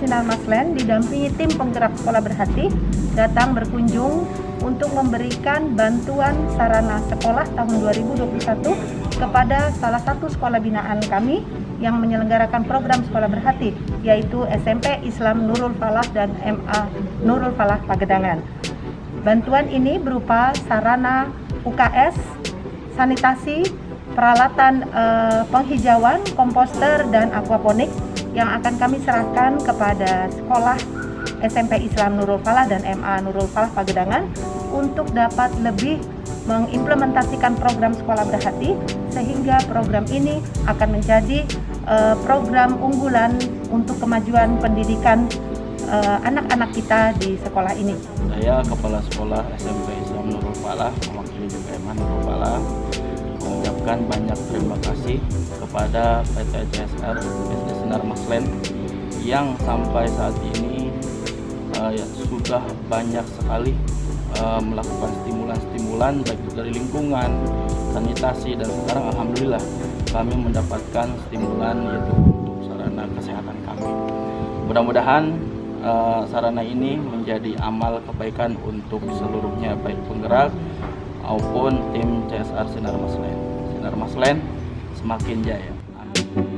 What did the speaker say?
Sinar Maslen didampingi tim penggerak sekolah berhati datang berkunjung untuk memberikan bantuan sarana sekolah tahun 2021 kepada salah satu sekolah binaan kami yang menyelenggarakan program sekolah berhati yaitu SMP Islam Nurul Falah dan MA Nurul Falah Pagedangan. Bantuan ini berupa sarana UKS, sanitasi, peralatan eh, penghijauan, komposter dan aquaponik yang akan kami serahkan kepada sekolah SMP Islam Nurul Falah dan MA Nurul Falah Pagedangan untuk dapat lebih mengimplementasikan program sekolah berhati sehingga program ini akan menjadi uh, program unggulan untuk kemajuan pendidikan eh, anak-anak uh, kita di sekolah ini. Saya Kepala Sekolah SMP Islam Nurul Falah, mewakili juga MA Nurul Falah, mengucapkan banyak terima kasih kepada PT CSR SD Sinar Maslen yang sampai saat ini uh, ya, sudah banyak sekali uh, melakukan stimulan-stimulan baik dari lingkungan, sanitasi dan sekarang alhamdulillah kami mendapatkan stimulan yaitu untuk sarana kesehatan kami. Mudah-mudahan uh, sarana ini menjadi amal kebaikan untuk seluruhnya baik penggerak maupun tim CSR Sinar Maslen. Sinar Maslen semakin jaya. Amin.